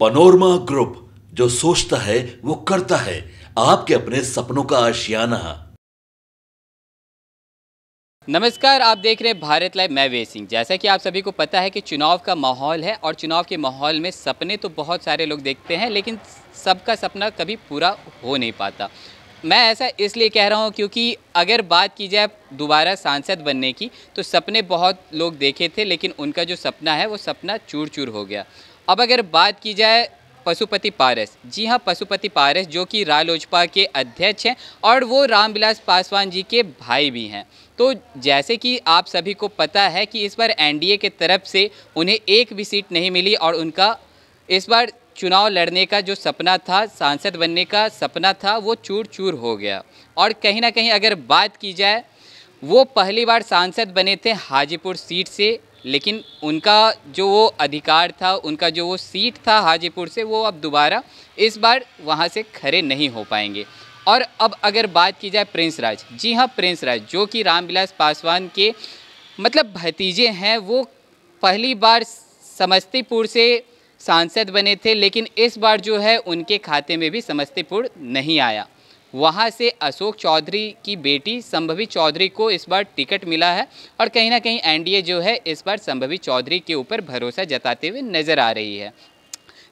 Panorama group जो सोचता है, वो करता है। आपके अपने सपनों का आशियाना नमस्कार, आप देख रहे हैं भारत लाइव। मैं वे सिंह। जैसा कि आप सभी को पता है कि चुनाव का माहौल है और चुनाव के माहौल में सपने तो बहुत सारे लोग देखते हैं, लेकिन सबका सपना कभी पूरा हो नहीं पाता। मैं ऐसा इसलिए कह रहा हूँ क्योंकि अगर बात की जाए दोबारा सांसद बनने की तो सपने बहुत लोग देखे थे, लेकिन उनका जो सपना है, वो सपना चूर चूर हो गया। अब अगर बात की जाए पशुपति पारस, जी हाँ पशुपति पारस जो कि रालोजपा के अध्यक्ष हैं और वो रामविलास पासवान जी के भाई भी हैं। तो जैसे कि आप सभी को पता है कि इस बार एनडीए के तरफ़ से उन्हें एक भी सीट नहीं मिली और उनका इस बार चुनाव लड़ने का जो सपना था, सांसद बनने का सपना था, वो चूर चूर हो गया। और कहीं ना कहीं अगर बात की जाए, वो पहली बार सांसद बने थे हाजीपुर सीट से लेकिन उनका जो वो अधिकार था, उनका जो वो सीट था हाजीपुर से, वो अब दोबारा इस बार वहाँ से खड़े नहीं हो पाएँगे। और अब अगर बात की जाए प्रिंस राज जी हाँ प्रिंस राज जो कि रामविलास पासवान के मतलब भतीजे हैं, वो पहली बार समस्तीपुर से सांसद बने थे, लेकिन इस बार जो है उनके खाते में भी समस्तीपुर नहीं आया। वहाँ से अशोक चौधरी की बेटी संभवी चौधरी को इस बार टिकट मिला है और कहीं ना कहीं एनडीए जो है इस बार संभवी चौधरी के ऊपर भरोसा जताते हुए नज़र आ रही है।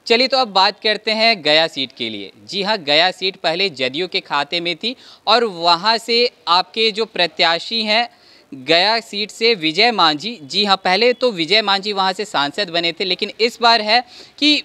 चलिए तो अब बात करते हैं गया सीट के लिए। जी हाँ गया सीट पहले जदयू के खाते में थी और वहाँ से आपके जो प्रत्याशी हैं, गया सीट से विजय मांझी। जी हाँ पहले तो विजय मांझी वहाँ से सांसद बने थे, लेकिन इस बार है कि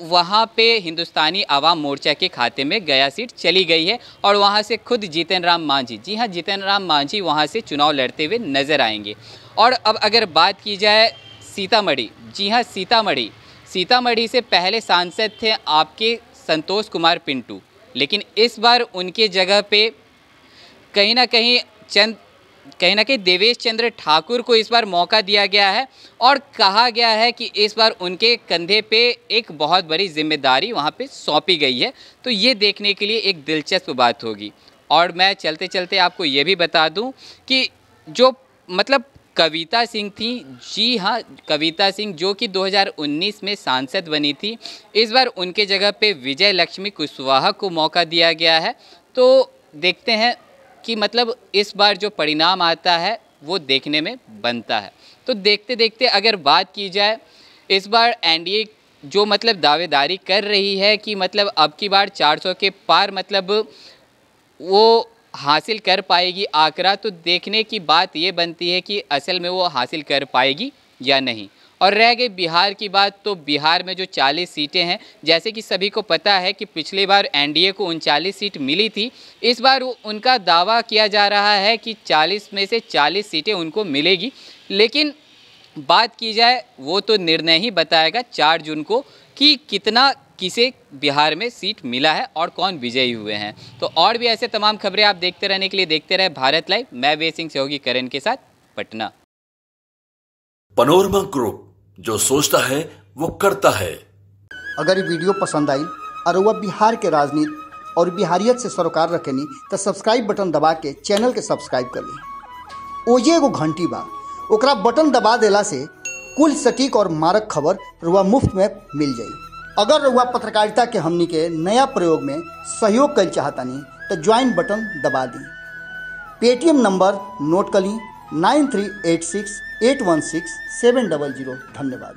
वहाँ पे हिंदुस्तानी आवाम मोर्चा के खाते में गया सीट चली गई है और वहाँ से खुद जीतन राम मांझी। जी हाँ जीतन राम मांझी वहाँ से चुनाव लड़ते हुए नज़र आएँगे। और अब अगर बात की जाए सीतामढ़ी, जी हाँ सीतामढ़ी। सीतामढ़ी से पहले सांसद थे आपके संतोष कुमार पिंटू। लेकिन इस बार उनके जगह पे कहीं ना कहीं चंद कहीं ना कहीं देवेश चंद्र ठाकुर को इस बार मौका दिया गया है और कहा गया है कि इस बार उनके कंधे पे एक बहुत बड़ी ज़िम्मेदारी वहाँ पे सौंपी गई है। तो ये देखने के लिए एक दिलचस्प बात होगी। और मैं चलते चलते आपको ये भी बता दूँ कि जो मतलब कविता सिंह थी, जी हाँ कविता सिंह जो कि 2019 में सांसद बनी थी, इस बार उनके जगह पे विजय लक्ष्मी कुशवाहा को मौका दिया गया है। तो देखते हैं कि मतलब इस बार जो परिणाम आता है, वो देखने में बनता है। तो देखते देखते अगर बात की जाए, इस बार एनडीए जो मतलब दावेदारी कर रही है कि मतलब अब की बार 400 के पार मतलब वो हासिल कर पाएगी आंकड़ा तो देखने की बात ये बनती है कि असल में वो हासिल कर पाएगी या नहीं। और रह गई बिहार की बात तो बिहार में जो 40 सीटें हैं, जैसे कि सभी को पता है कि पिछली बार एनडीए को उनचालीस सीट मिली थी, इस बार उनका दावा किया जा रहा है कि 40 में से 40 सीटें उनको मिलेगी। लेकिन बात की जाए, वो तो निर्णय ही बताएगा चार जून को कि कितना, किसे बिहार में सीट मिला है और कौन विजयी हुए हैं। तो और भी ऐसे तमाम खबरें आप देखते रहने के लिए देखते रहे भारत लाइव। मैं वे सिंह सहयोगी करण के साथ, पटना। Panorama group. जो सोचता है, वो करता है। अगर वीडियो पसंद आई और वह बिहार के राजनीति और बिहारियत से सरोकार रखेनी तो सब्सक्राइब बटन दबा के चैनल के सब्सक्राइब कर ली। ओजे एगो घंटी बा। ओकरा बटन दबा देला से कुल सटीक और मारक खबर रुआ मुफ़्त में मिल जाई। अगर रुआ पत्रकारिता के हमनी के नया प्रयोग में सहयोग कर चाहतनी तो ज्वाइन बटन दबा दी। पेटीएम नंबर नोट कर ली nine three eight six eight one six seven double zero. धन्यवाद।